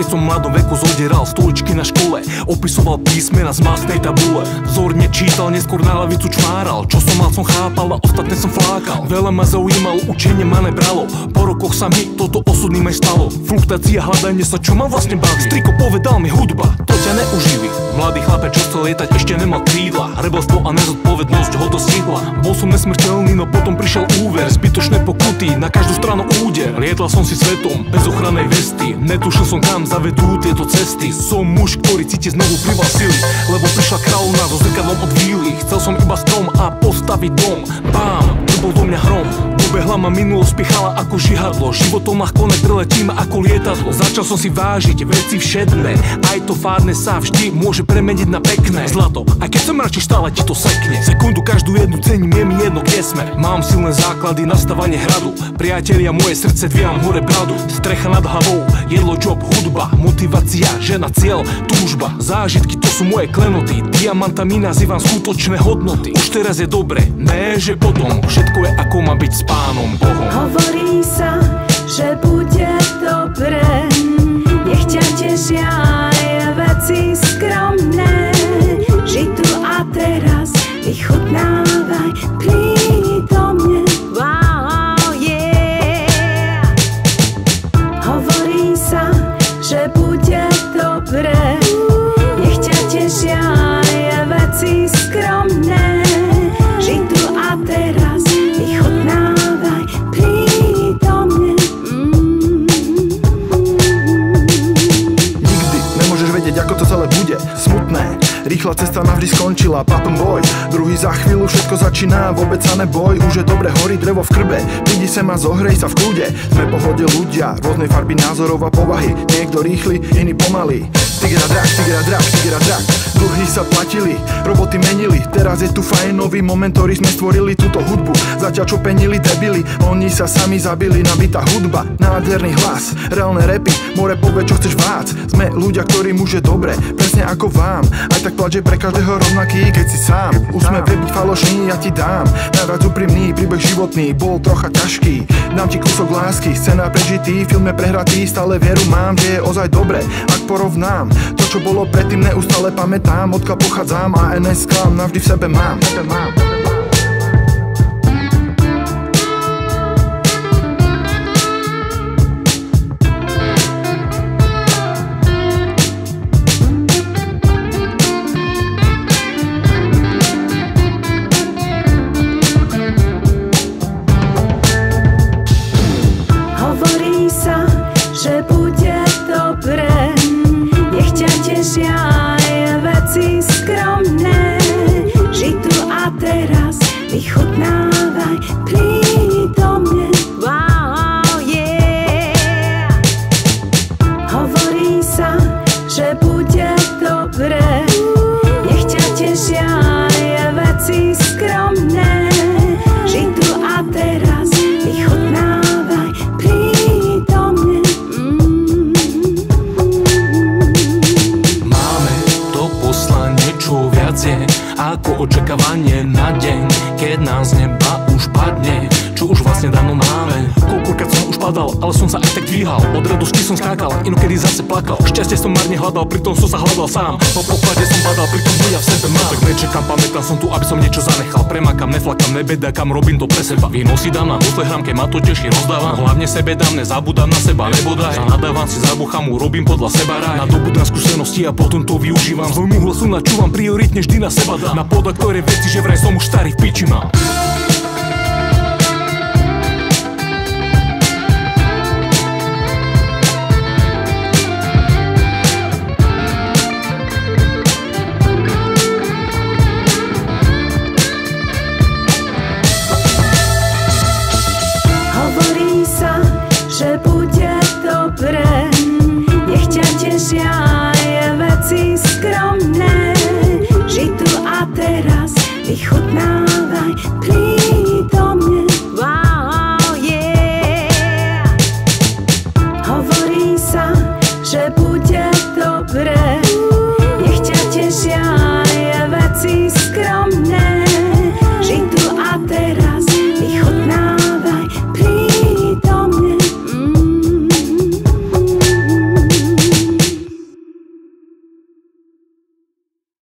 Keď som v mladom veku zodieral stoličky na škole. Opisoval písmena z masnej tabule. Vzorne čítal, neskôr na lavicu čmáral. Čo som mal som chápal a ostatné som flákal. Veľa ma zaujímalo, učenie ma nebralo. Po rokoch sa mi toto osudným aj stalo. Fluktácia, hľadanie sa, čo ma vlastne baví. Striko povedal mi hudba, to ťa neuživí. Mladý chlapec, čo chcel lietať, ešte nemal krídla. Rebelstvo a nezodpovednosť ho to stihla Bol som nesmrteľný, no potom prišiel úver. Zbytočné pokuty, na každú stranu úder. Lietal som si svetom, bez ochrannej vesty. Netušil som kam zavedú tieto cesty. Som muž, ktorý cíti znovu prival sily Lebo prišla kráľovna so zrkadlom od víly Chcel som iba strom a postaviť dom. Bám, bol do mňa hrom. Dobehla ma minulosť, pichala ako žihadlo. Životom ľahko nepreletím ako lietadlo. Začal som si vážiť veci všedné. Aj to fádne sa vždy môže premeniť na pekné. Zlato, aj keď som radšej stále ti to sekne. Sekundu každú jednu cením, je mi jedno kde sme. Mám silné základy, nastavanie hradu. Priatelia, moje srdce dvíjam hore bradu. Strecha nad hlavou, jedlo, job, hudba. Motivácia, žena, cieľ, túžba. Zážitky, to sú moje klenoty. Diamantami nazývam skutočné hodnoty. Už teraz je dobre, ne že potom. Všetko je ako má byť s pánom Bohom. Hovorí sa, že bude dobre Nech ťa tešia aj veci skromné. Ži tu a teraz vychutnávaj prítomne rýchla cesta navždy skončila Papom boj, druhý za chvíľu všetko začína Vôbec sa neboj, už je dobre, horí drevo v krbe Prídi sem a zohrej sa v kľude. Sme pohode ľudia, rôznej farby názorov a povahy. Niekto rýchly, iný pomalý. Tigra drak, tigra drak, tigra drak sa platili, roboty menili. Teraz je tu fajnový moment, ktorý sme stvorili túto hudbu. Zatiaľ čo penili debili, oni sa sami zabili Nabitá hudba, nádherný hlas Reálne repy, more povie čo chceš vác. Sme ľudia, ktorí už je dobre, presne ako vám. Aj tak plač pre každého rovnaký, keď si sám. Už sme vie byť falošný, ja ti dám. Najviac úprimný, príbeh životný, bol trocha ťažký. Dám ti kúsok lásky, scéna prežitý, film je prehratý Stále vieru mám, že je ozaj dobre, ak porovnám To čo bolo predtým neustále pamätám Odkiaľ pochádzam a NS klam navždy v sebe mám, v sebe mám. Veci skromné Ži tu a teraz vychutnávaj prítomne Ako očakávanie na deň Padal, ale som sa aj tak dvíhal. Od radosti som skákal, inokedy zase plakal. Šťastie som marne hľadal, pritom som sa hľadal sám. Po poklade som padal, pritom buja v sebe mám. Tak nečekám, pamätám som tu, aby som niečo zanechal. Premakam, neflakam, nebedakam, robím to pre seba. Víno si dám na Telegram, keď ma to teší, rozdávam. Hlavne sebe dám, nezabudám na seba, nebodaj Nadávam si zabucham, urobím podľa seba raj. Nadobudám skúsenosti a potom to využívam. Svojmu hlasu načúvam, prioritne vždy na seba dám. Na poda, ktoré veci, že vraj som už starý v piči mám yeah Hovorí sa, že bude dobre